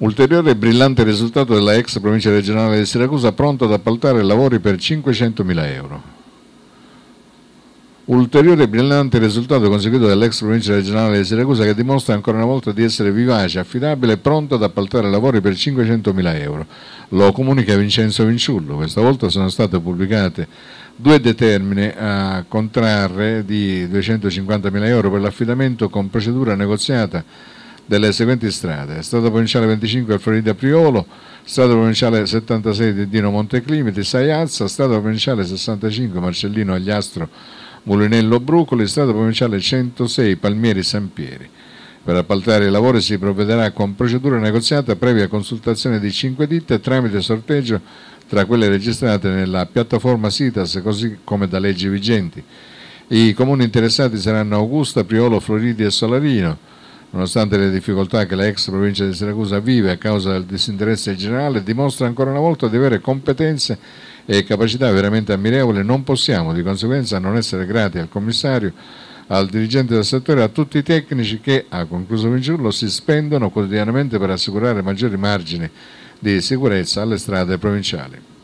Ulteriore brillante risultato della ex provincia regionale di Siracusa pronta ad appaltare lavori per 500.000 euro. Ulteriore brillante risultato conseguito dall'ex provincia regionale di Siracusa che dimostra ancora una volta di essere vivace, affidabile e pronto ad appaltare lavori per 500.000 euro. Lo comunica Vincenzo Vinciullo. Questa volta sono state pubblicate due determine a contrarre di 250.000 euro per l'affidamento con procedura negoziata delle seguenti strade. Strada provinciale 25 al Florida Priolo, strada provinciale 76 di Dino Monteclimiti, Saiazza, strada provinciale 65 Marcellino Agliastro Mulinello Brucoli, strada provinciale 106 Palmieri Sampieri. Per appaltare i lavori si provvederà con procedura negoziata previa consultazione di cinque ditte tramite sorteggio tra quelle registrate nella piattaforma SITAS così come da leggi vigenti. I comuni interessati saranno Augusta, Priolo, Floridi e Solarino. Nonostante le difficoltà che la ex provincia di Siracusa vive a causa del disinteresse generale, dimostra ancora una volta di avere competenze e capacità veramente ammirevoli, non possiamo di conseguenza non essere grati al commissario, al dirigente del settore a tutti i tecnici che, ha concluso Vinciullo, si spendono quotidianamente per assicurare maggiori margini di sicurezza alle strade provinciali.